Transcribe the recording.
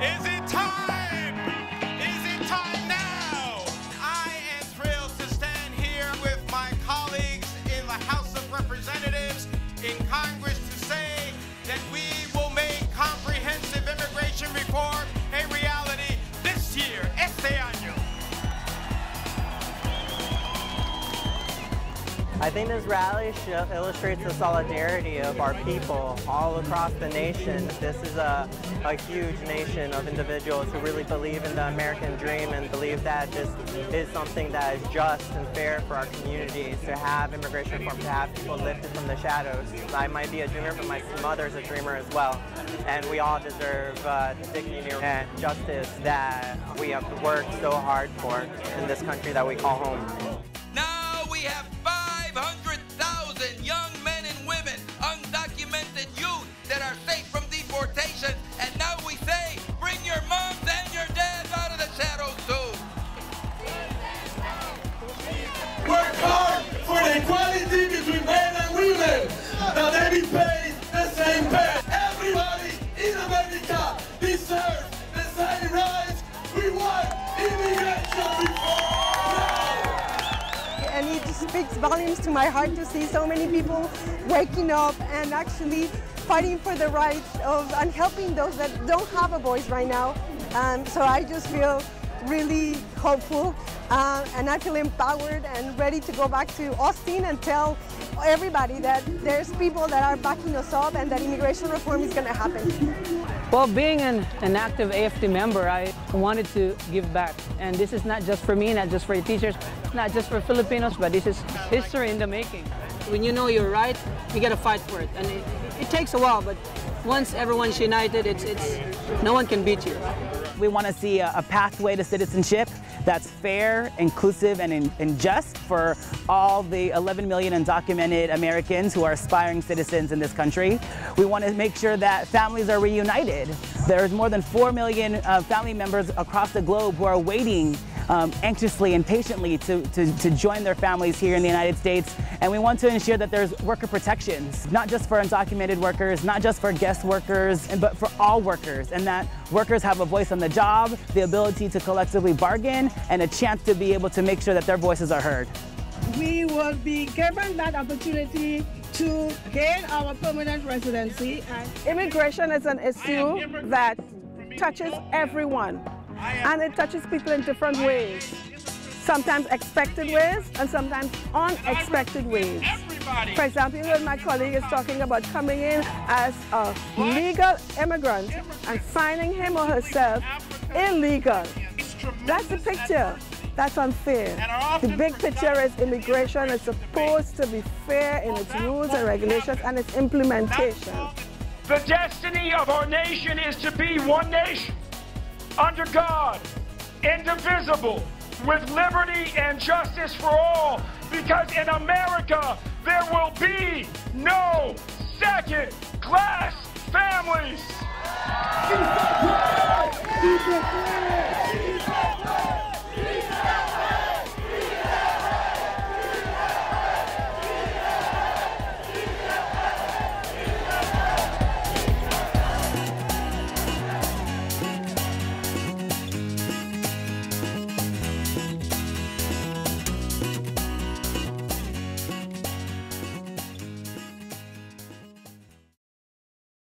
Is it I think this rally illustrates the solidarity of our people all across the nation. This is a, a huge nation of individuals who really believe in the American dream and believe that this is something that is just and fair for our communities to have immigration reform, to have people lifted from the shadows. I might be a dreamer, but my mother's a dreamer as well. And we all deserve uh, dignity and justice that we have worked so hard for in this country that we call home. Now we have That be paid the same pay. Everybody in America deserves the same rights. We want immigration reform. and it speaks volumes to my heart to see so many people waking up and actually fighting for the rights of and helping those that don't have a voice right now. Um, so I just feel really hopeful uh, and I feel empowered and ready to go back to Austin and tell everybody that there's people that are backing us up and that immigration reform is going to happen. Well, being an, an active AFT member, I wanted to give back. And this is not just for me, not just for the teachers, not just for Filipinos, but this is history in the making. When you know you're right, you gotta fight for it. And it, it takes a while, but once everyone's united, it's, it's, no one can beat you. We want to see a, a pathway to citizenship that's fair, inclusive, and, in, and just for all the 11 million undocumented Americans who are aspiring citizens in this country. We want to make sure that families are reunited. There's more than 4 million uh, family members across the globe who are waiting um, anxiously and patiently to, to, to join their families here in the United States. And we want to ensure that there's worker protections, not just for undocumented workers, not just for guest workers, but for all workers, and that workers have a voice on the job, the ability to collectively bargain, and a chance to be able to make sure that their voices are heard. we will be given that opportunity to gain our permanent residency. Immigration is an issue that touches everyone, and it touches people in different ways. Sometimes expected ways, and sometimes unexpected ways. For example, when my colleague is talking about coming in as a legal immigrant and finding him or herself illegal. That's the picture. That's unfair. The big picture is immigration is supposed to be fair in its rules and regulations and its implementation. The destiny of our nation is to be one nation, under God, indivisible, with liberty and justice for all, because in America there will be no second class families.